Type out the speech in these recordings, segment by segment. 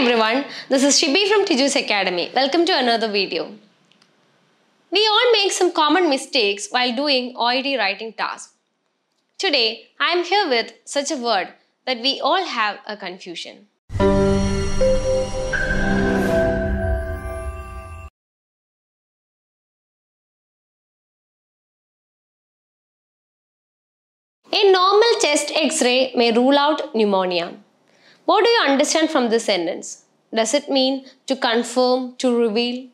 everyone, this is Shibi from Tiju's Academy. Welcome to another video. We all make some common mistakes while doing OET writing tasks. Today, I am here with such a word that we all have a confusion. A normal chest x-ray may rule out pneumonia. What do you understand from this sentence? Does it mean to confirm, to reveal?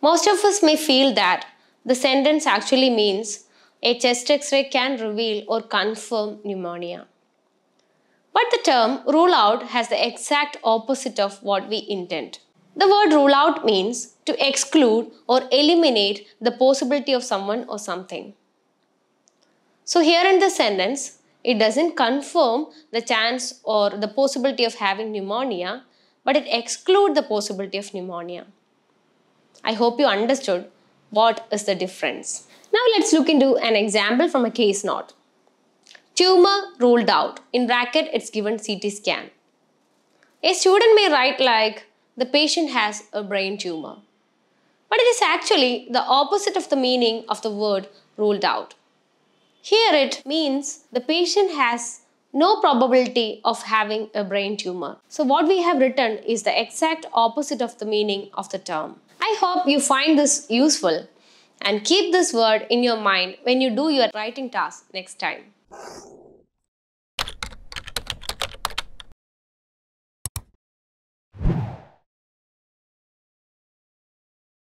Most of us may feel that the sentence actually means a chest x-ray can reveal or confirm pneumonia. But the term rule out has the exact opposite of what we intend. The word rule out means to exclude or eliminate the possibility of someone or something. So here in this sentence, it doesn't confirm the chance or the possibility of having pneumonia, but it excludes the possibility of pneumonia. I hope you understood what is the difference. Now let's look into an example from a case note. Tumor ruled out. In bracket, it's given CT scan. A student may write like, the patient has a brain tumor. But it is actually the opposite of the meaning of the word ruled out. Here it means the patient has no probability of having a brain tumor. So what we have written is the exact opposite of the meaning of the term. I hope you find this useful and keep this word in your mind when you do your writing task next time.